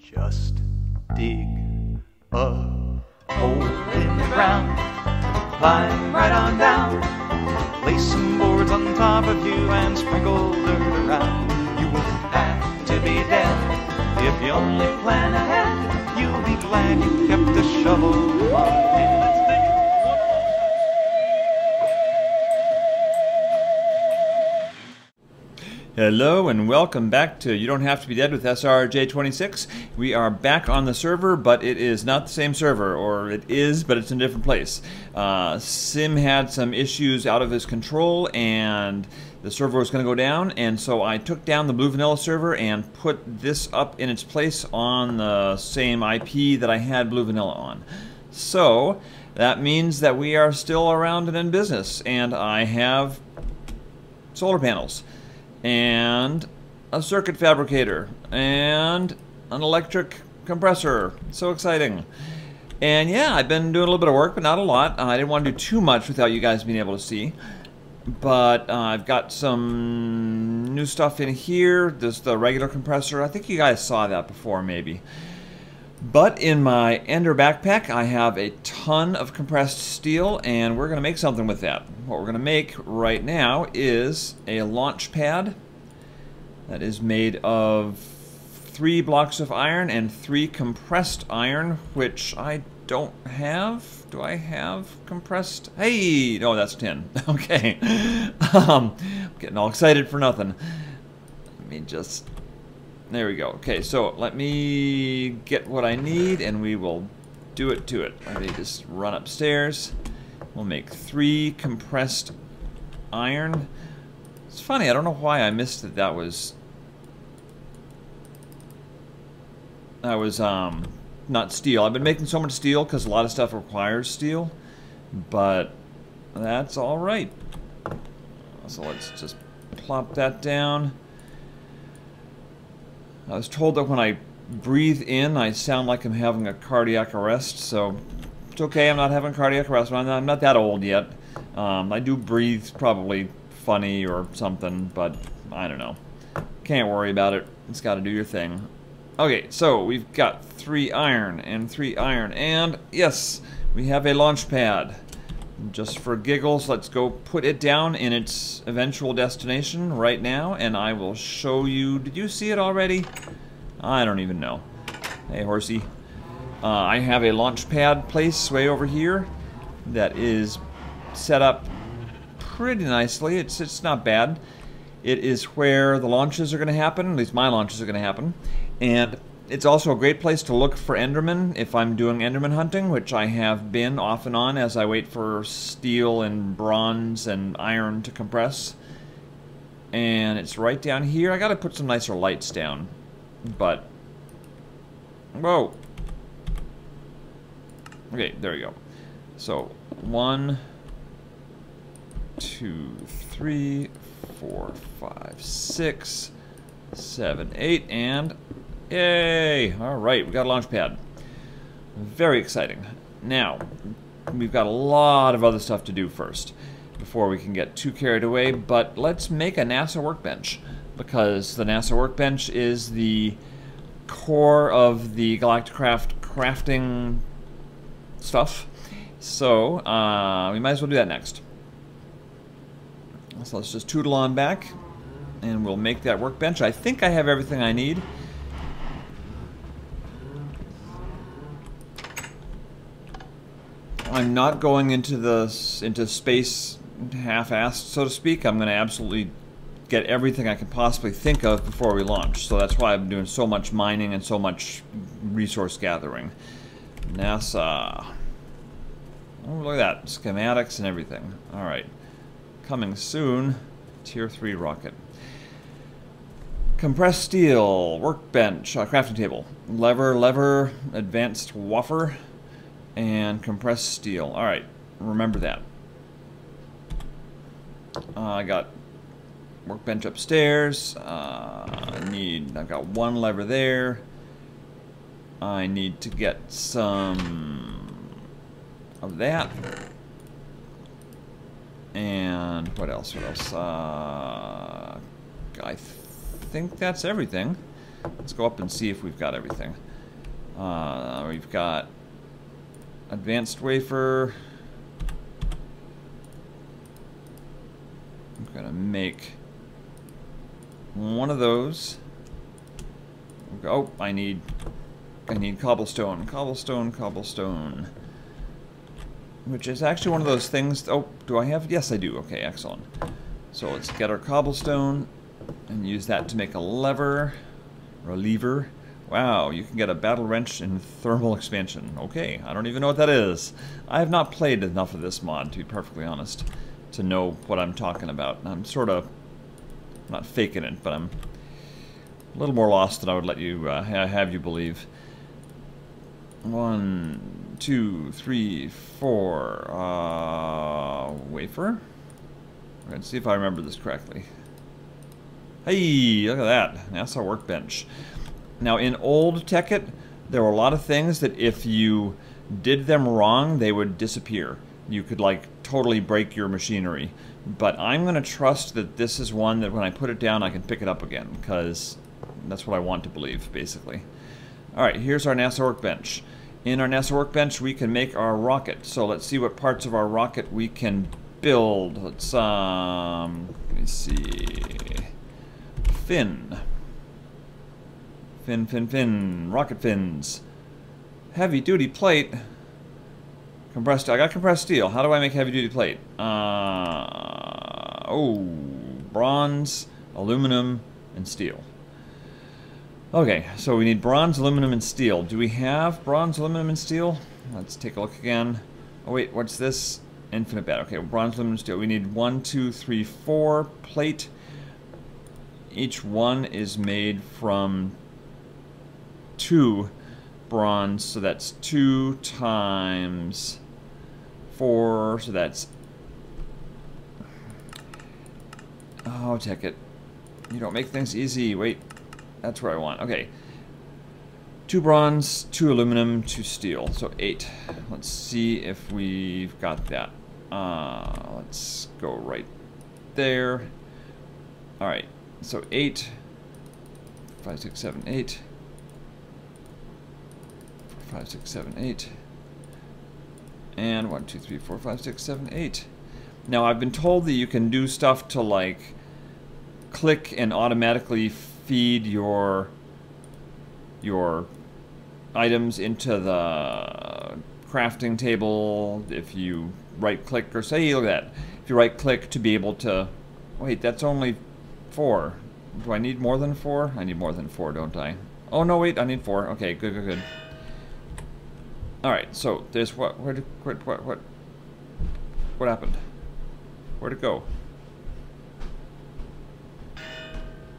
Just dig a hole in the ground, climb right on down, lay some boards on top of you and sprinkle dirt around. You won't have to be dead if you only plan ahead. You'll be glad you kept a shovel on Hello and welcome back to You Don't Have to Be Dead with SRJ26. We are back on the server, but it is not the same server, or it is, but it's in a different place. Uh, Sim had some issues out of his control, and the server was going to go down, and so I took down the Blue Vanilla server and put this up in its place on the same IP that I had Blue Vanilla on. So that means that we are still around and in business, and I have solar panels and a circuit fabricator and an electric compressor. So exciting. And yeah, I've been doing a little bit of work, but not a lot. Uh, I didn't want to do too much without you guys being able to see. But uh, I've got some new stuff in here. There's the regular compressor. I think you guys saw that before, maybe. But in my Ender backpack, I have a ton of compressed steel, and we're going to make something with that. What we're going to make right now is a launch pad that is made of three blocks of iron and three compressed iron, which I don't have. Do I have compressed? Hey! No, that's tin. Okay. um, I'm getting all excited for nothing. Let me just there we go. Okay, so let me get what I need and we will do it to it. Let me just run upstairs. We'll make three compressed iron. It's funny, I don't know why I missed that that was... That was, um, not steel. I've been making so much steel because a lot of stuff requires steel. But that's alright. So let's just plop that down. I was told that when I breathe in, I sound like I'm having a cardiac arrest, so it's okay, I'm not having cardiac arrest. I'm not, I'm not that old yet. Um, I do breathe probably funny or something, but I don't know. Can't worry about it. It's got to do your thing. Okay, so we've got three iron and three iron, and yes, we have a launch pad. Just for giggles, let's go put it down in its eventual destination right now, and I will show you... Did you see it already? I don't even know. Hey, horsey. Uh, I have a launch pad place way over here that is set up pretty nicely. It's, it's not bad. It is where the launches are going to happen, at least my launches are going to happen. And it's also a great place to look for Enderman if I'm doing Enderman hunting, which I have been off and on as I wait for steel and bronze and iron to compress. And it's right down here. I gotta put some nicer lights down. But... Whoa! Okay, there we go. So, one, two, three, four, five, six, seven, eight, and Yay! Alright, we got a launch pad. Very exciting. Now, we've got a lot of other stuff to do first before we can get too carried away, but let's make a NASA workbench because the NASA workbench is the core of the Galacticraft crafting stuff. So, uh, we might as well do that next. So let's just tootle on back and we'll make that workbench. I think I have everything I need. I'm not going into the into space half-assed, so to speak. I'm going to absolutely get everything I can possibly think of before we launch. So that's why I'm doing so much mining and so much resource gathering. NASA. Oh, look at that. Schematics and everything. Alright. Coming soon. Tier 3 rocket. Compressed steel. Workbench. Uh, crafting table. Lever, lever. Advanced wafer and compressed steel. Alright, remember that. Uh, I got workbench upstairs. Uh, I need, I've got one lever there. I need to get some of that. And what else, what else? Uh, I think that's everything. Let's go up and see if we've got everything. Uh, we've got advanced wafer. I'm gonna make one of those. Oh, I need I need cobblestone, cobblestone, cobblestone. Which is actually one of those things. Oh, do I have? Yes, I do. Okay, excellent. So let's get our cobblestone and use that to make a lever or a lever. Wow, you can get a battle wrench in thermal expansion. Okay, I don't even know what that is. I have not played enough of this mod, to be perfectly honest, to know what I'm talking about. I'm sort of not faking it, but I'm a little more lost than I would let you uh, have you believe. One, two, three, four. Uh, wafer. Let's see if I remember this correctly. Hey, look at that. NASA workbench. Now, in old Tekkit, there were a lot of things that if you did them wrong, they would disappear. You could, like, totally break your machinery. But I'm going to trust that this is one that when I put it down, I can pick it up again, because that's what I want to believe, basically. Alright, here's our NASA workbench. In our NASA workbench, we can make our rocket. So let's see what parts of our rocket we can build. Let's, um, let me see. Fin. Fin, fin, fin. Rocket fins. Heavy duty plate. Compressed, I got compressed steel. How do I make heavy duty plate? Uh, oh, bronze, aluminum, and steel. Okay, so we need bronze, aluminum, and steel. Do we have bronze, aluminum, and steel? Let's take a look again. Oh wait, what's this? Infinite bat. Okay, bronze, aluminum, steel. We need one, two, three, four plate. Each one is made from two bronze, so that's two times four, so that's... Oh, take it. You don't make things easy. Wait, that's where I want. Okay. Two bronze, two aluminum, two steel. So eight. Let's see if we've got that. Uh, let's go right there. Alright, so eight, five, six, seven, eight five, six, seven, eight. And one, two, three, four, five, six, seven, eight. Now I've been told that you can do stuff to like click and automatically feed your your items into the crafting table if you right click or say look at that. If you right click to be able to wait that's only four. Do I need more than four? I need more than four don't I? Oh no wait I need four. Okay good good good all right, so there's what? Where did what what what? What happened? Where'd it go?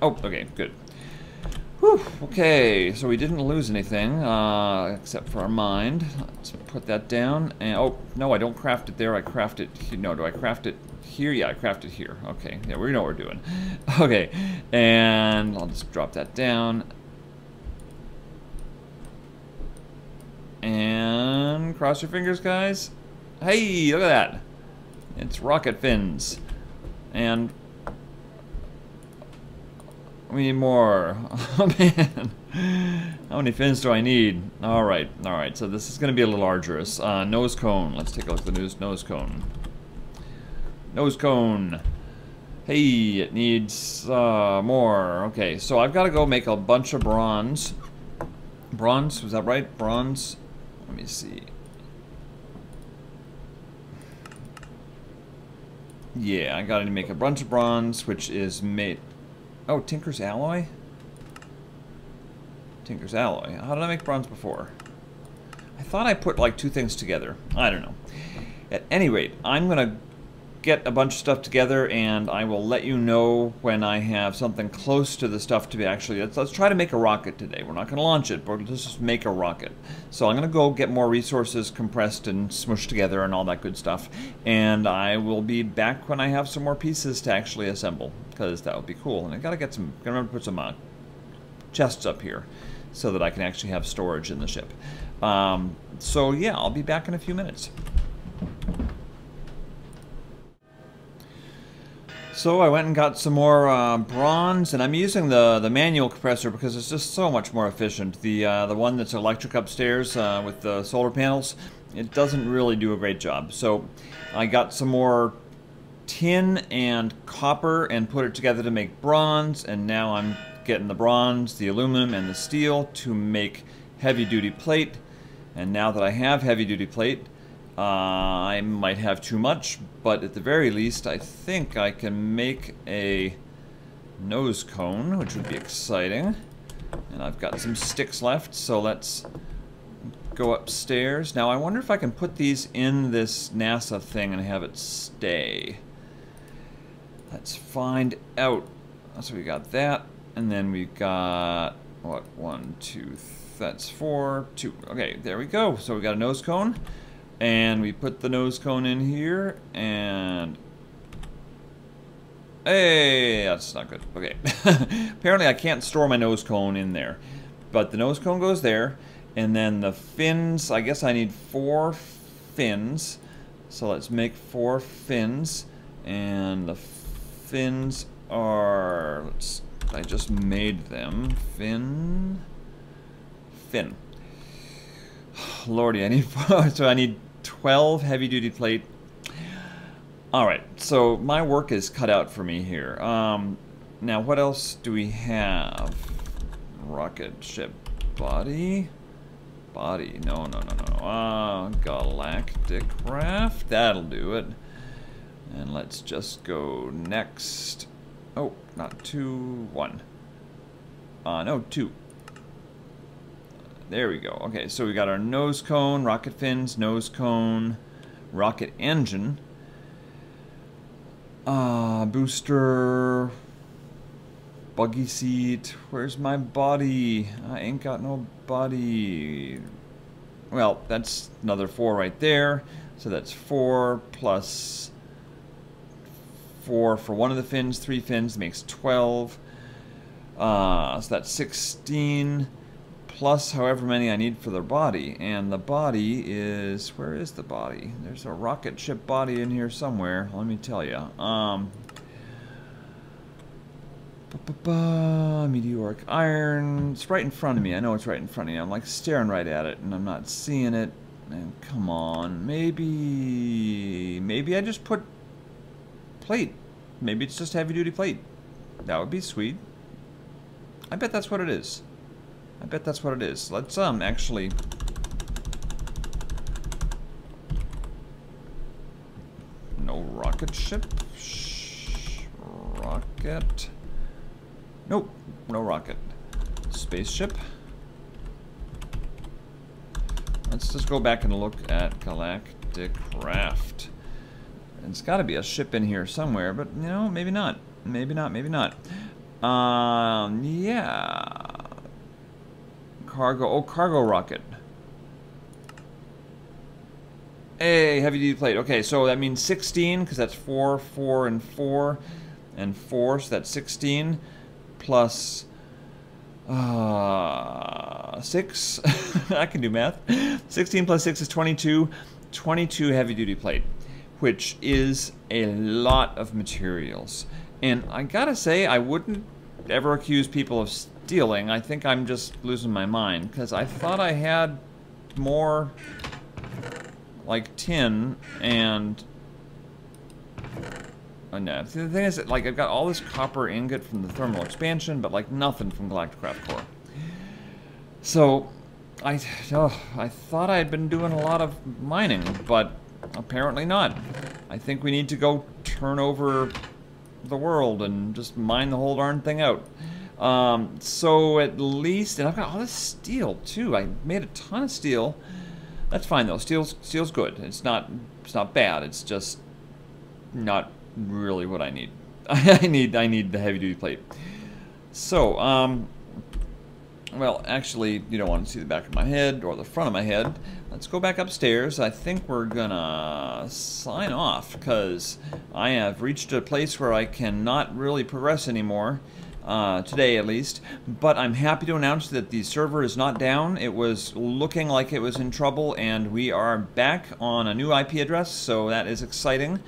Oh, okay, good. Whew, okay, so we didn't lose anything, uh, except for our mind. Let's put that down. And oh no, I don't craft it there. I craft it. No, do I craft it here? Yeah, I craft it here. Okay, yeah, we know what we're doing. Okay, and I'll just drop that down. And cross your fingers, guys. Hey, look at that. It's rocket fins. And we need more. Oh, man. How many fins do I need? All right, all right. So this is going to be a little arduous. Uh, nose cone. Let's take a look at the news. Nose cone. Nose cone. Hey, it needs uh, more. Okay, so I've got to go make a bunch of bronze. Bronze, was that right? Bronze. Let me see. Yeah, I gotta make a bunch of bronze, which is made... Oh, Tinker's Alloy? Tinker's Alloy. How did I make bronze before? I thought I put like two things together. I don't know. At any rate, I'm gonna get a bunch of stuff together and I will let you know when I have something close to the stuff to be actually let's, let's try to make a rocket today. We're not going to launch it but let's just make a rocket. So I'm going to go get more resources compressed and smushed together and all that good stuff and I will be back when I have some more pieces to actually assemble because that would be cool. And I gotta get some gotta remember to put some uh, chests up here so that I can actually have storage in the ship. Um, so yeah I'll be back in a few minutes So I went and got some more uh, bronze, and I'm using the the manual compressor because it's just so much more efficient. The uh, the one that's electric upstairs uh, with the solar panels, it doesn't really do a great job. So I got some more tin and copper and put it together to make bronze, and now I'm getting the bronze, the aluminum, and the steel to make heavy duty plate. And now that I have heavy duty plate, uh, I might have too much, but at the very least, I think I can make a nose cone, which would be exciting. And I've got some sticks left, so let's go upstairs. Now, I wonder if I can put these in this NASA thing and have it stay. Let's find out. So we got that, and then we got, what, one, two, that's four, two. Okay, there we go. So we got a nose cone. And we put the nose cone in here, and... Hey, that's not good. Okay. Apparently I can't store my nose cone in there. But the nose cone goes there, and then the fins, I guess I need four fins. So let's make four fins, and the fins are, let's, I just made them. Fin, fin. Lordy, I need, so I need 12 heavy duty plate. Alright, so my work is cut out for me here. Um, now, what else do we have? Rocket ship body? Body, no, no, no, no. Uh, galactic raft, that'll do it. And let's just go next. Oh, not two, one. Uh, no, two. There we go. Okay, so we got our nose cone, rocket fins, nose cone, rocket engine, uh, booster, buggy seat. Where's my body? I ain't got no body. Well, that's another four right there. So that's four plus four for one of the fins, three fins makes 12. Uh, so that's 16 plus however many I need for the body. And the body is, where is the body? There's a rocket ship body in here somewhere, let me tell you. Um, ba -ba -ba, meteoric iron, it's right in front of me. I know it's right in front of me. I'm like staring right at it and I'm not seeing it. And come on, maybe, maybe I just put plate. Maybe it's just heavy duty plate. That would be sweet. I bet that's what it is. I bet that's what it is. Let's um actually No rocket ship. Shh. Rocket. Nope, no rocket. Spaceship. Let's just go back and look at Galactic Craft. It's got to be a ship in here somewhere, but you know, maybe not. Maybe not, maybe not. Um, yeah. Cargo. Oh, cargo rocket. Hey, heavy duty plate. Okay, so that means 16, because that's 4, 4, and 4, and 4, so that's 16, plus uh, 6. I can do math. 16 plus 6 is 22. 22 heavy duty plate, which is a lot of materials. And I gotta say, I wouldn't ever accuse people of stealing. I think I'm just losing my mind because I thought I had more like tin and oh no. The thing is that like I've got all this copper ingot from the thermal expansion, but like nothing from Galacticraft Core. So I oh, I thought I had been doing a lot of mining, but apparently not. I think we need to go turn over the world and just mine the whole darn thing out. Um, so at least, and I've got all this steel too. I made a ton of steel. That's fine though. Steel's steel's good. It's not it's not bad. It's just not really what I need. I need I need the heavy duty plate. So um, well, actually, you don't want to see the back of my head or the front of my head. Let's go back upstairs. I think we're gonna sign off because I have reached a place where I cannot really progress anymore uh, today at least. But I'm happy to announce that the server is not down. It was looking like it was in trouble, and we are back on a new IP address, so that is exciting.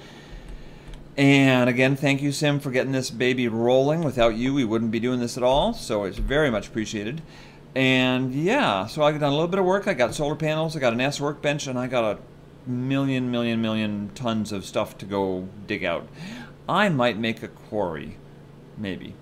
And again, thank you, Sim, for getting this baby rolling. Without you, we wouldn't be doing this at all, so it's very much appreciated. And yeah, so I've done a little bit of work. I got solar panels, I got an S workbench, and I got a million, million, million tons of stuff to go dig out. I might make a quarry, maybe,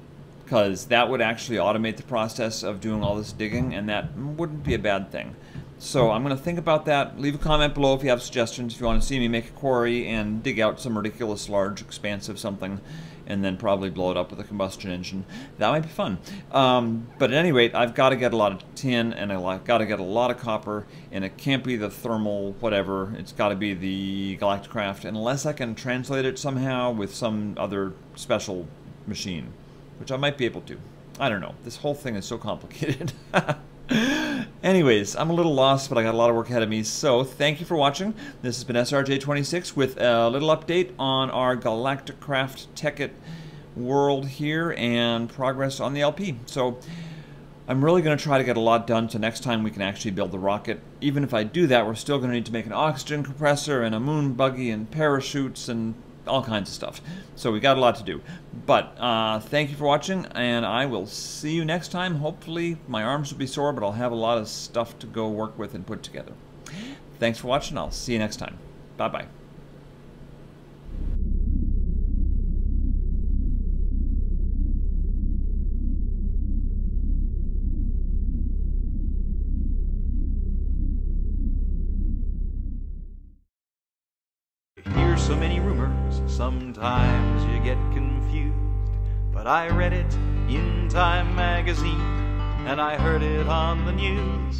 because that would actually automate the process of doing all this digging, and that wouldn't be a bad thing. So I'm going to think about that. Leave a comment below if you have suggestions. If you want to see me make a quarry and dig out some ridiculous large expansive something and then probably blow it up with a combustion engine. That might be fun. Um, but at any rate, I've got to get a lot of tin and I've got to get a lot of copper and it can't be the thermal whatever. It's got to be the Galacticraft unless I can translate it somehow with some other special machine, which I might be able to. I don't know. This whole thing is so complicated. Anyways, I'm a little lost, but I got a lot of work ahead of me. So thank you for watching. This has been SRJ26 with a little update on our Galacticraft Tekkit world here and progress on the LP. So I'm really going to try to get a lot done so next time we can actually build the rocket. Even if I do that, we're still going to need to make an oxygen compressor and a moon buggy and parachutes and all kinds of stuff. So we got a lot to do. But uh, thank you for watching, and I will see you next time. Hopefully my arms will be sore, but I'll have a lot of stuff to go work with and put together. Thanks for watching. I'll see you next time. Bye-bye. Magazine, and I heard it on the news.